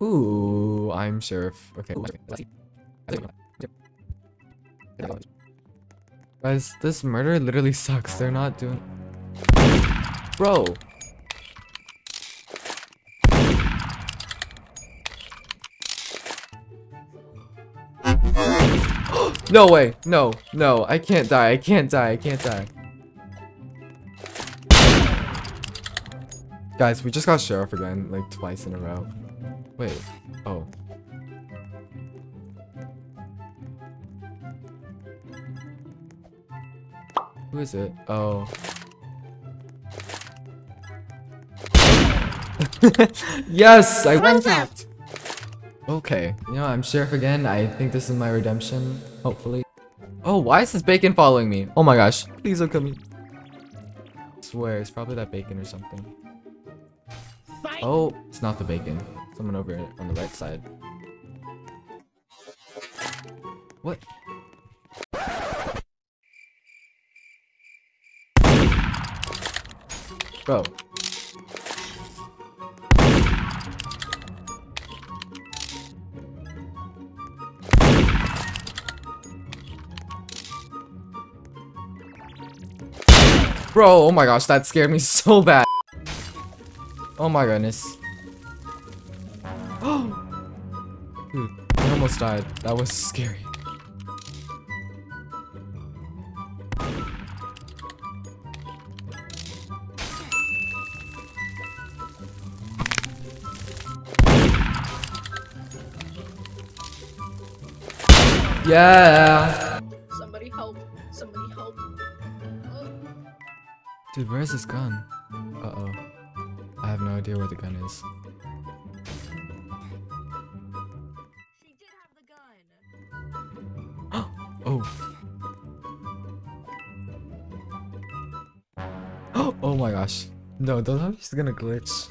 I'm sheriff. Okay. Guys, this murder literally sucks. They're not doing. Bro. no way. No. No. I can't die. I can't die. I can't die. Guys, we just got sheriff again, like twice in a row. Wait. Oh. Who is it? Oh. yes! I One tapped. Okay. You know, I'm sheriff again. I think this is my redemption. Hopefully. Oh, why is this bacon following me? Oh my gosh. Please don't kill me. I swear, it's probably that bacon or something. Oh, it's not the bacon. Someone over on the right side. What? Bro. Bro, oh my gosh, that scared me so bad. Oh my goodness. Hmm, Dude, I almost died. That was scary. Yeah. Somebody help. Somebody help. Oh, Dude, where's this gun? Uh-oh. I have no idea where the gun is. Oh. oh my gosh. No, don't tell me gonna glitch.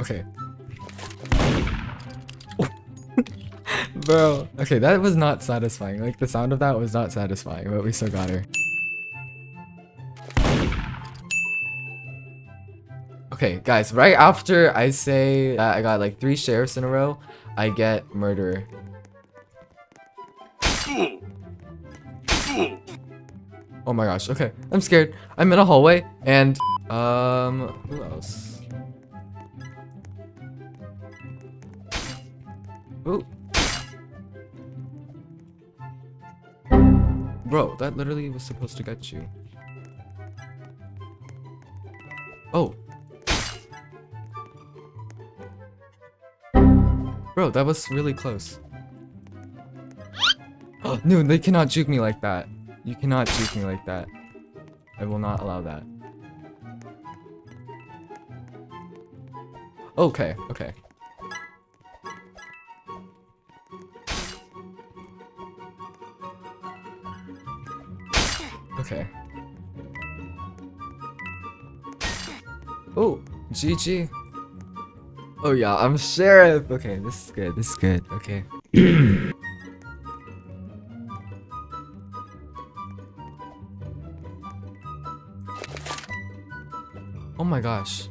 Okay. Bro. Okay, that was not satisfying. Like, the sound of that was not satisfying, but we still got her. Okay, guys, right after I say I got like three sheriffs in a row, I get murderer. Oh my gosh, okay. I'm scared. I'm in a hallway and um who else? Ooh. Bro, that literally was supposed to get you. That was really close. Oh, no, they cannot juke me like that. You cannot juke me like that. I will not allow that. Okay, okay. Okay. Oh, GG. Oh yeah, I'm sheriff. Okay, this is good. This is good. Okay. oh my gosh.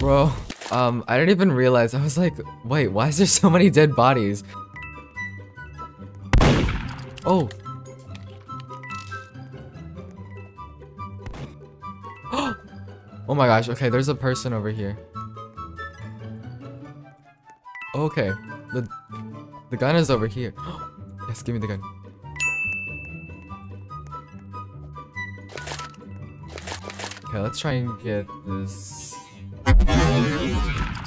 Bro, um, I didn't even realize. I was like, wait, why is there so many dead bodies? Oh. oh my gosh, okay, there's a person over here. Okay, the the gun is over here. yes, give me the gun. Okay, let's try and get this.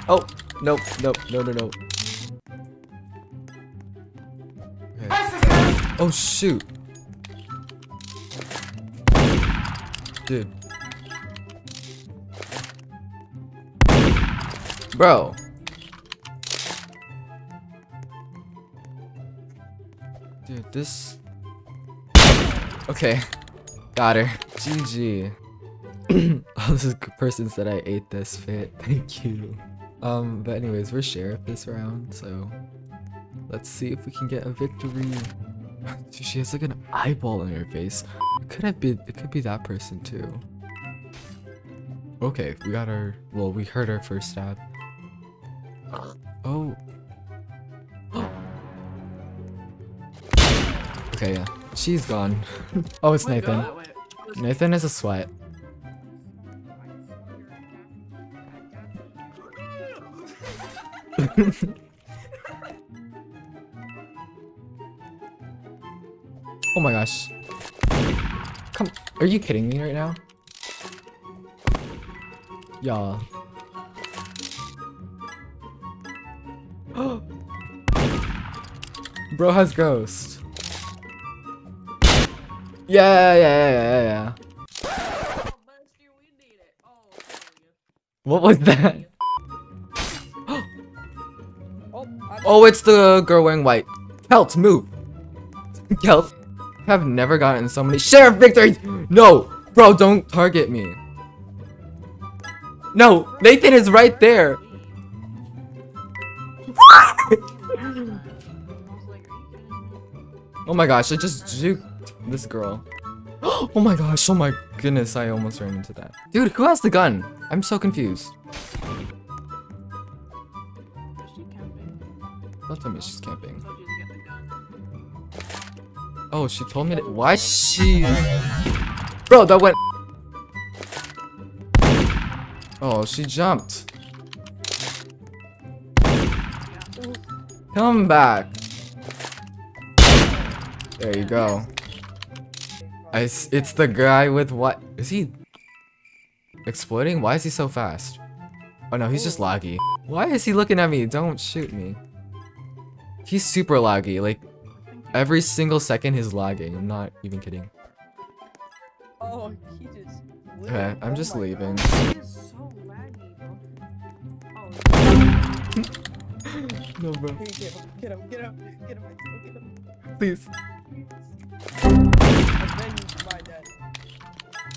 Oh, nope, nope, no, no, no. Okay. Oh shoot, dude. Bro. Dude, this... Okay. Got her. GG. oh, this is person said I ate this fit. Thank you. Um, but anyways, we're sheriff this round, so... Let's see if we can get a victory. Dude, she has like an eyeball in her face. It could have been- it could be that person too. Okay, we got our. Well, we heard our first stab. Oh. Okay, yeah. She's gone. oh, it's Nathan. Nathan is a sweat. oh my gosh. Come, are you kidding me right now? Yeah. Bro has ghost. Yeah, yeah, yeah, yeah, yeah. Go. What was that? Oh, it's the girl wearing white. Kelt, move. Kelt, have never gotten so many sheriff victories. No, bro, don't target me. No, Nathan is right there. Oh my gosh, I just juked this girl. Oh my gosh, oh my goodness, I almost ran into that. Dude, who has the gun? I'm so confused. Is she camping? Don't tell me she's camping. Told you to get the gun. Oh, she told me to- Why she- Bro, that went- Oh, she jumped. Come back. There you go. I s it's the guy with what? Is he exploding? Why is he so fast? Oh no, he's just laggy. Why is he looking at me? Don't shoot me. He's super laggy. Like every single second he's lagging. I'm not even kidding. Oh, he just. Okay, I'm oh just my leaving. God. It is so laggy, bro. Oh, No, bro. Get him! Get him! Get him! Get him! Get him! Please.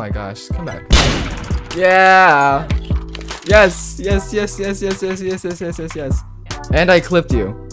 my gosh, come back. Yeah. Yes, yes, yes, yes, yes, yes, yes, yes, yes, yes, yes. And I clipped you.